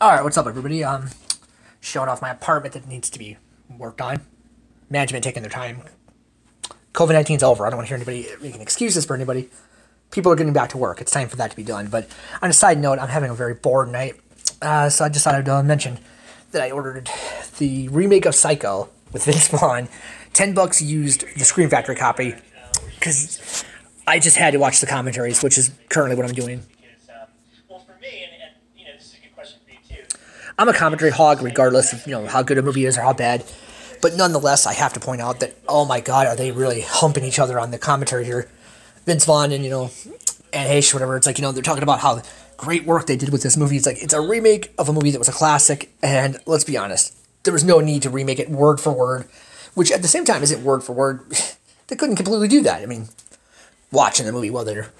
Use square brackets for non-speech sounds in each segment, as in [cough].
Alright, what's up everybody? Um, showing off my apartment that needs to be worked on. Management taking their time. COVID-19's over. I don't want to hear anybody making excuses for anybody. People are getting back to work. It's time for that to be done. But on a side note, I'm having a very bored night. Uh, so I just thought I'd uh, mention that I ordered the remake of Psycho with Vince Vaughn. 10 bucks used the Scream Factory copy. Because I just had to watch the commentaries, which is currently what I'm doing. I'm a commentary hog, regardless of you know how good a movie is or how bad. But nonetheless, I have to point out that oh my god, are they really humping each other on the commentary here? Vince Vaughn and you know, Anne Heche, whatever. It's like you know they're talking about how great work they did with this movie. It's like it's a remake of a movie that was a classic, and let's be honest, there was no need to remake it word for word, which at the same time isn't word for word. [sighs] they couldn't completely do that. I mean, watching the movie while they're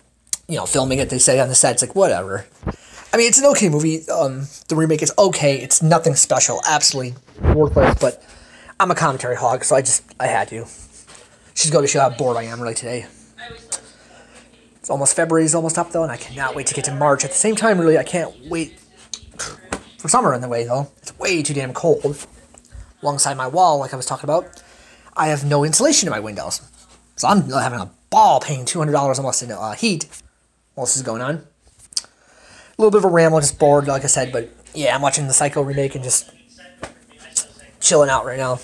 you know filming it, they say on the set, it's like whatever. I mean, it's an okay movie. Um, the remake is okay. It's nothing special. Absolutely worthless. But I'm a commentary hog, so I just I had to. She's going to show how bored I am really today. It's almost February is almost up though, and I cannot wait to get to March. At the same time, really, I can't wait for summer in the way though. It's way too damn cold. Alongside my wall, like I was talking about, I have no insulation in my windows, so I'm having a ball paying two hundred dollars almost in uh, heat while this is going on little bit of a ramble, just bored, like I said. But yeah, I'm watching the Psycho remake and just chilling out right now.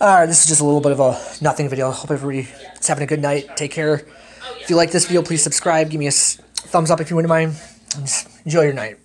Alright, this is just a little bit of a nothing video. Hope everybody is having a good night. Take care. If you like this video, please subscribe. Give me a thumbs up if you wouldn't mind. Enjoy your night.